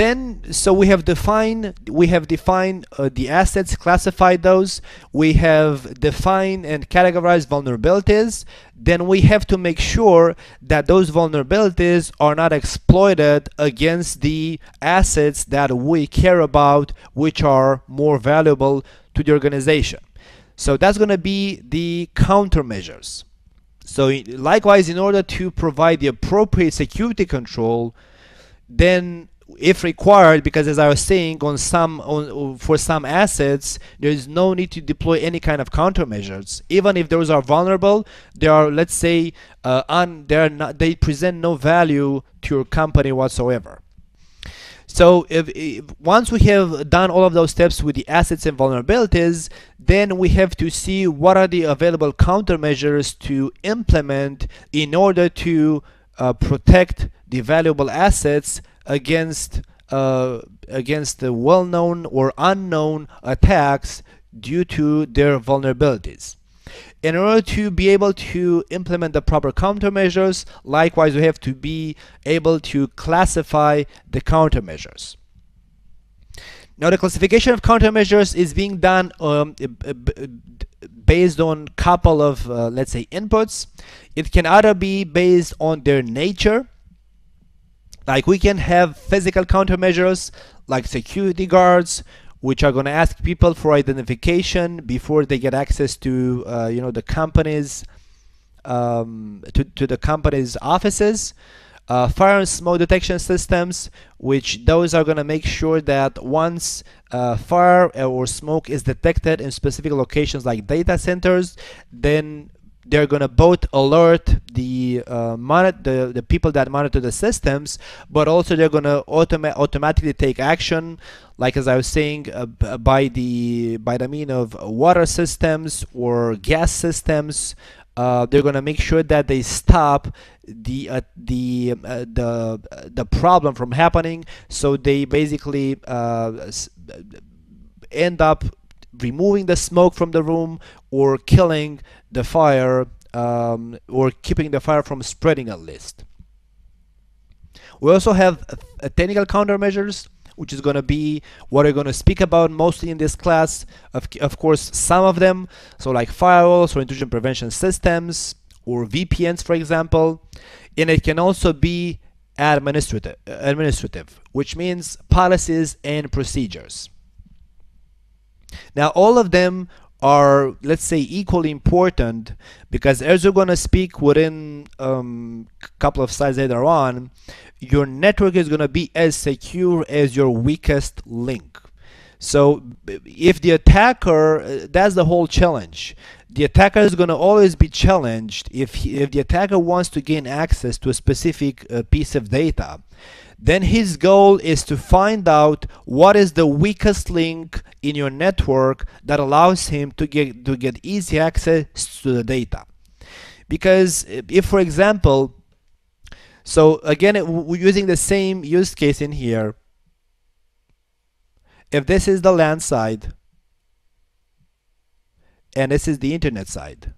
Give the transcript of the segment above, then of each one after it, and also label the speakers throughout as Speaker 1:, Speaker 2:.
Speaker 1: then so we have defined we have defined uh, the assets classified those. We have defined and categorized vulnerabilities. Then we have to make sure that those vulnerabilities are not exploited against the assets that we care about which are more valuable to the organization so that's going to be the countermeasures. So likewise in order to provide the appropriate security control then if required because as I was saying on some on, for some assets there is no need to deploy any kind of countermeasures. Even if those are vulnerable they are let's say uh, un, they are not they present no value to your company whatsoever so if, if, once we have done all of those steps with the assets and vulnerabilities, then we have to see what are the available countermeasures to implement in order to uh, protect the valuable assets against uh, against the well-known or unknown attacks due to their vulnerabilities. In order to be able to implement the proper countermeasures, likewise we have to be able to classify the countermeasures. Now the classification of countermeasures is being done um, based on a couple of uh, let's say inputs. It can either be based on their nature, like we can have physical countermeasures like security guards, which are going to ask people for identification before they get access to uh, you know the company's um, to, to the company's offices. Uh, fire and smoke detection systems, which those are going to make sure that once uh, fire or smoke is detected in specific locations like data centers, then they're going to both alert the, uh, the the people that monitor the systems but also they're going to automa automatically take action like as I was saying uh, by the by the mean of water systems or gas systems. Uh, they're going to make sure that they stop the uh, the uh, the the problem from happening. So they basically uh, end up removing the smoke from the room or killing the fire um, or keeping the fire from spreading at least. We also have technical countermeasures which is going to be what we're going to speak about mostly in this class. Of, of course, some of them, so like firewalls or intrusion prevention systems or VPNs, for example. And it can also be administrative, administrative which means policies and procedures. Now all of them are let's say equally important because as you're going to speak within a um, couple of slides later on your network is going to be as secure as your weakest link. So if the attacker uh, that's the whole challenge. The attacker is going to always be challenged if he, if the attacker wants to gain access to a specific uh, piece of data then his goal is to find out what is the weakest link in your network that allows him to get to get easy access to the data. Because eh, if for example so again eh, we're using the same use case in here if this is the LAN side and this is the internet side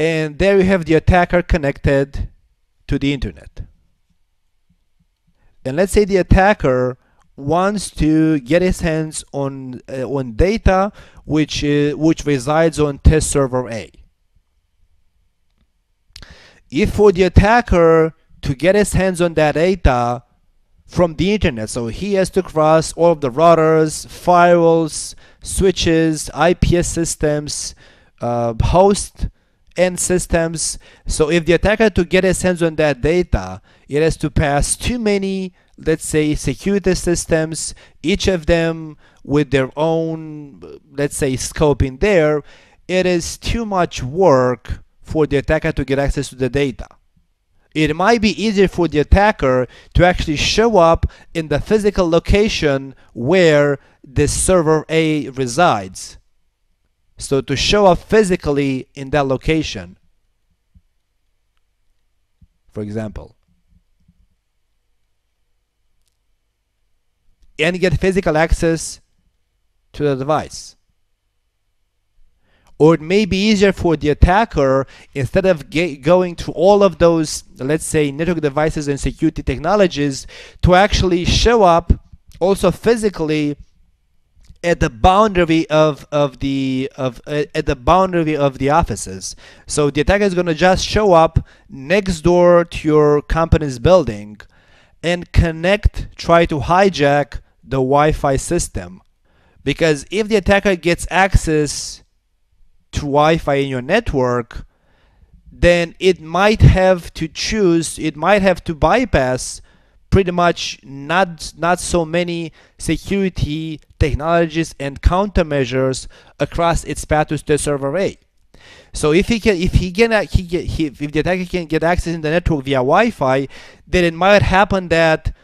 Speaker 1: and there you have the attacker connected to the internet. And let's say the attacker wants to get his hands on uh, on data which uh, which resides on test server A. If for the attacker to get his hands on that data from the internet so he has to cross all of the routers firewalls switches IPS systems uh, end systems. So if the attacker to get his hands on that data, it has to pass too many, let's say, security systems, each of them with their own, let's say, scope in there. It is too much work for the attacker to get access to the data. It might be easier for the attacker to actually show up in the physical location where the server A resides so to show up physically in that location, for example, and get physical access to the device. Or it may be easier for the attacker, instead of going to all of those, let's say, network devices and security technologies, to actually show up also physically at the boundary of, of the of uh, at the boundary of the offices. So the attacker is going to just show up next door to your company's building and connect, try to hijack the Wi-Fi system. Because if the attacker gets access to Wi-Fi in your network, then it might have to choose, it might have to bypass pretty much not not so many security technologies and countermeasures across its path to the server A. So if he can, if he can, he, get, he if the attacker can get access in the network via Wi-Fi, then it might happen that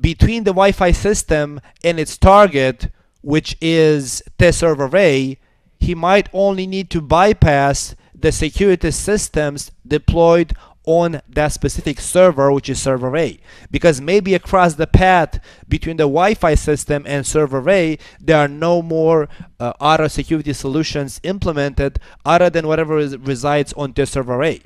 Speaker 1: between the Wi-Fi system and its target, which is test server A, he might only need to bypass the security systems deployed on that specific server, which is server A. Because maybe across the path between the Wi-Fi system and server A, there are no more uh, other security solutions implemented other than whatever resides on the server A.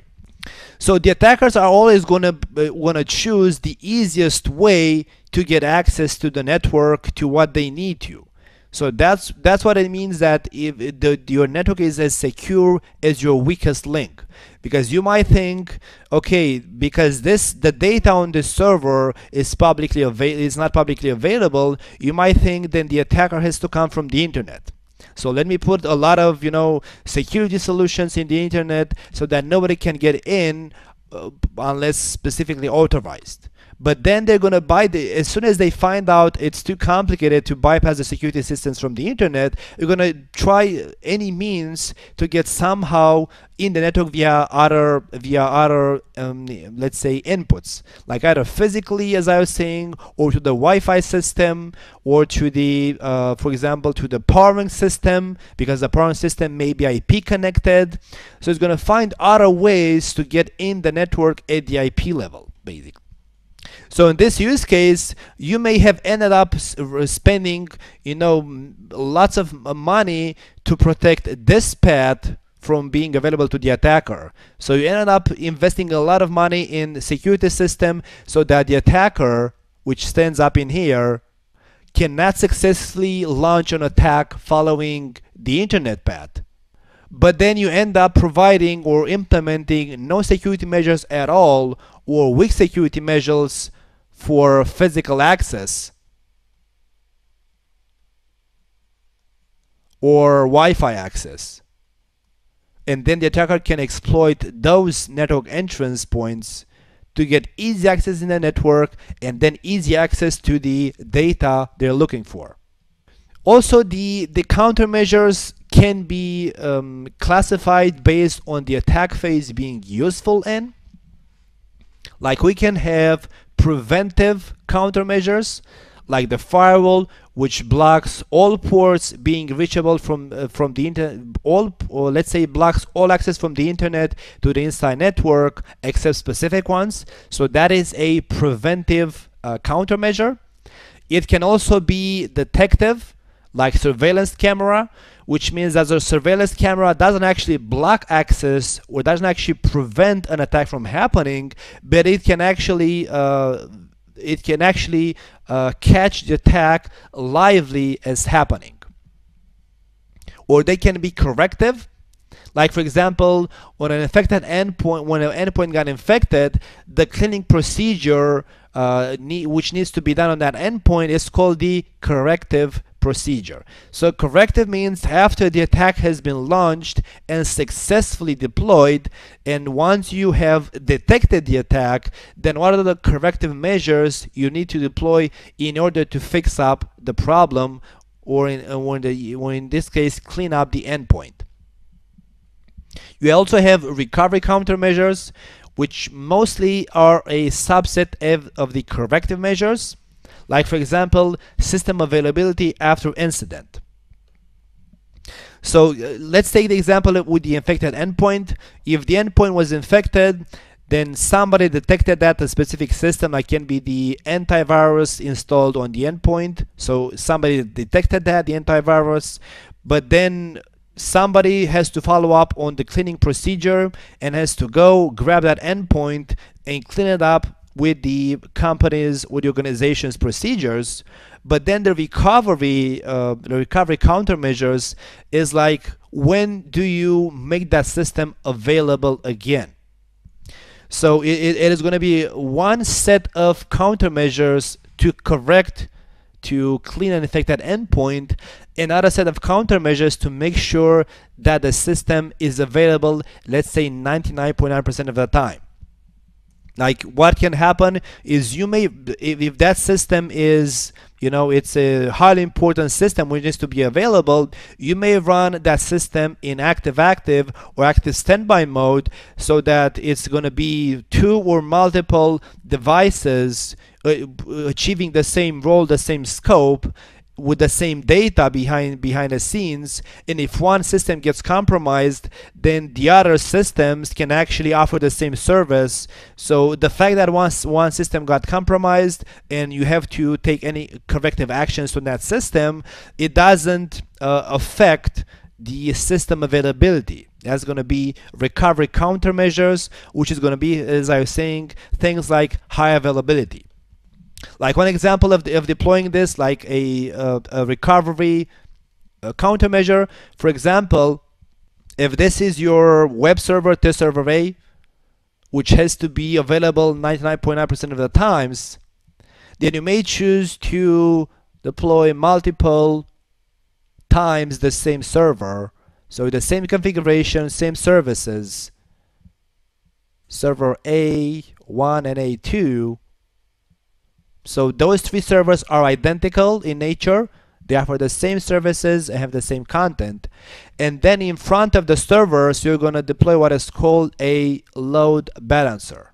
Speaker 1: So the attackers are always going to uh, want to choose the easiest way to get access to the network to what they need to. So that's that's what it means that if the, your network is as secure as your weakest link. Because you might think okay because this the data on this server is publicly avail is not publicly available you might think then the attacker has to come from the internet. So let me put a lot of you know security solutions in the internet so that nobody can get in uh, unless specifically authorized but then they're going to buy the as soon as they find out it's too complicated to bypass the security systems from the internet you're going to try any means to get somehow in the network via other via other um, let's say inputs. Like either physically as I was saying or to the Wi-Fi system or to the uh, for example to the powering system because the powering system may be IP connected. So it's going to find other ways to get in the network at the IP level basically so in this use case, you may have ended up spending, you know, lots of money to protect this path from being available to the attacker. So you ended up investing a lot of money in the security system so that the attacker, which stands up in here, cannot successfully launch an attack following the internet path. But then you end up providing or implementing no security measures at all or weak security measures for physical access or Wi-Fi access. And then the attacker can exploit those network entrance points to get easy access in the network and then easy access to the data they're looking for. Also, the, the countermeasures can be um, classified based on the attack phase being useful in. Like we can have preventive countermeasures like the firewall which blocks all ports being reachable from uh, from the internet all or let's say blocks all access from the internet to the inside network except specific ones so that is a preventive uh, countermeasure it can also be detective like surveillance camera which means that the surveillance camera doesn't actually block access or doesn't actually prevent an attack from happening, but it can actually uh, it can actually uh, catch the attack lively as happening. Or they can be corrective. Like for example, when an infected endpoint, when an endpoint got infected, the cleaning procedure uh, need, which needs to be done on that endpoint is called the corrective procedure. So corrective means after the attack has been launched and successfully deployed and once you have detected the attack then what are the corrective measures you need to deploy in order to fix up the problem or in, or in, the, or in this case clean up the endpoint. You also have recovery countermeasures which mostly are a subset of, of the corrective measures like for example system availability after incident. So uh, let's take the example with the infected endpoint. If the endpoint was infected, then somebody detected that a specific system like can be the antivirus installed on the endpoint so somebody detected that the antivirus but then somebody has to follow up on the cleaning procedure and has to go grab that endpoint and clean it up with the companies, with the organization's procedures but then the recovery uh, the recovery countermeasures is like when do you make that system available again? So it, it is going to be one set of countermeasures to correct to clean and infect that endpoint another set of countermeasures to make sure that the system is available let's say 99.9% of the time like what can happen is you may if, if that system is you know it's a highly important system which needs to be available you may run that system in active active or active standby mode so that it's going to be two or multiple devices uh, achieving the same role the same scope with the same data behind behind the scenes and if one system gets compromised then the other systems can actually offer the same service. So the fact that once one system got compromised and you have to take any corrective actions on that system it doesn't uh, affect the system availability. That's going to be recovery countermeasures which is going to be as i was saying things like high availability like one example of, the, of deploying this, like a, a, a recovery a countermeasure, for example, if this is your web server, test server A, which has to be available 99.9% of the times, then you may choose to deploy multiple times the same server. So the same configuration, same services, server A1 and A2, so those three servers are identical in nature. They offer the same services and have the same content. And then in front of the servers, you're going to deploy what is called a load balancer.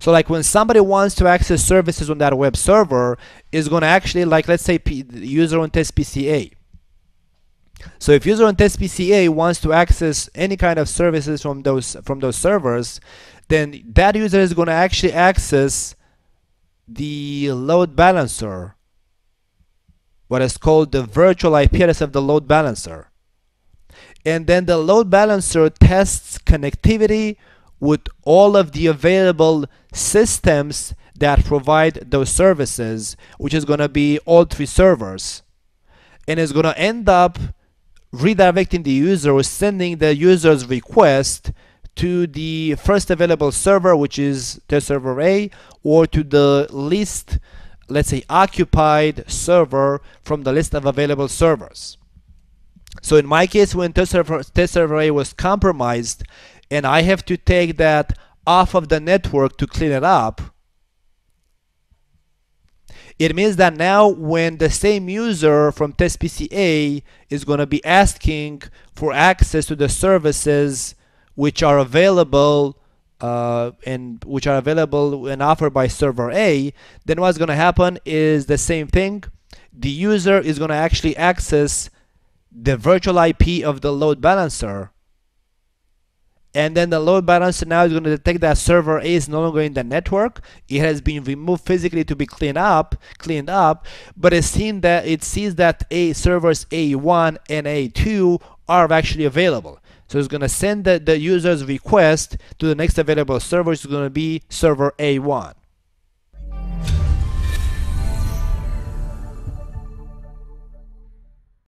Speaker 1: So like when somebody wants to access services on that web server, is going to actually like let's say P user on test PC A. So if user on test PC A wants to access any kind of services from those from those servers, then that user is going to actually access the load balancer what is called the virtual IP address of the load balancer. And then the load balancer tests connectivity with all of the available systems that provide those services which is going to be all three servers. And is going to end up redirecting the user or sending the user's request to the first available server, which is test server A, or to the least, let's say, occupied server from the list of available servers. So in my case, when test server, test server A was compromised, and I have to take that off of the network to clean it up, it means that now when the same user from test PC A is going to be asking for access to the services which are available uh, and which are available and offered by server A, then what's going to happen is the same thing. The user is going to actually access the virtual IP of the load balancer. And then the load balancer now is going to detect that server A is no longer in the network. It has been removed physically to be cleaned up, cleaned up, but it's seen that it sees that A servers A1 and A2 are actually available. So it's going to send the, the user's request to the next available server, which is going to be server A1.